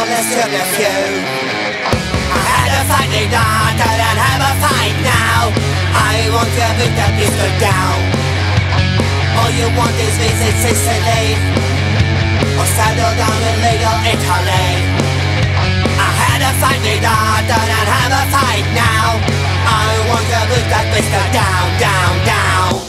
less to a few. I had a fight me daughter and have a fight now. I want to put that pistol down. All you want is visit Sicily or settle down in legal Italy. I had a fight me daughter and have a fight now. I want to put that pistol down, down, down.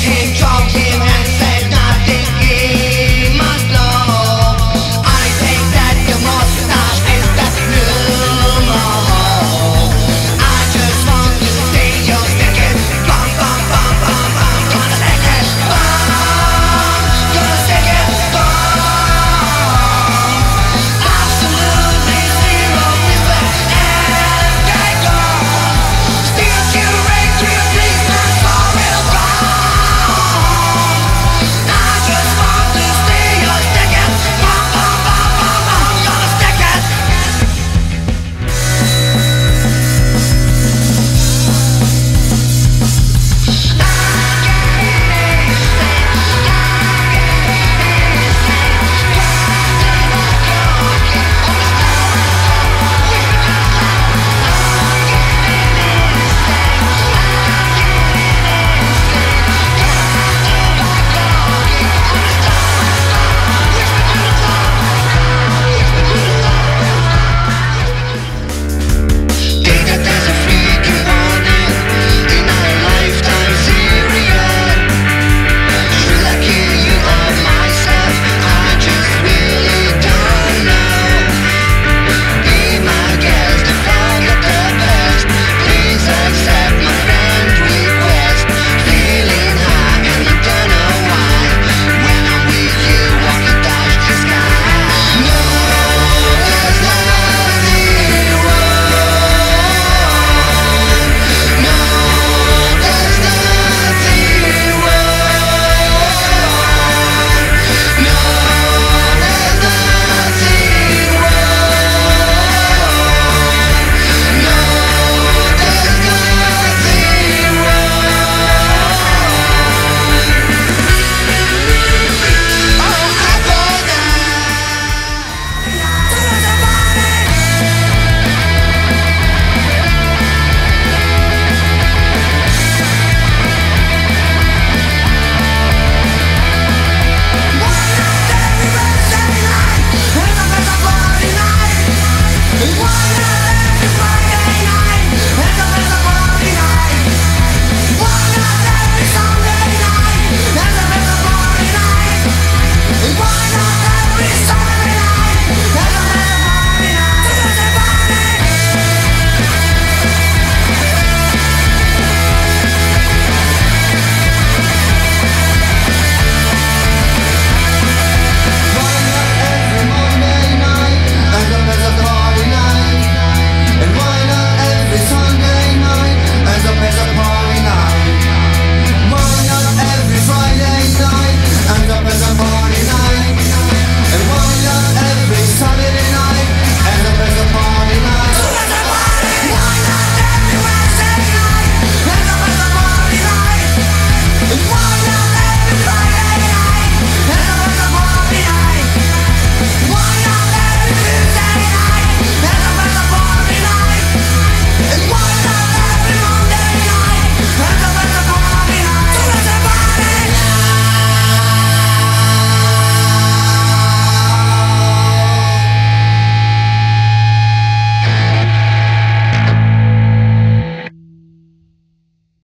Can't dropped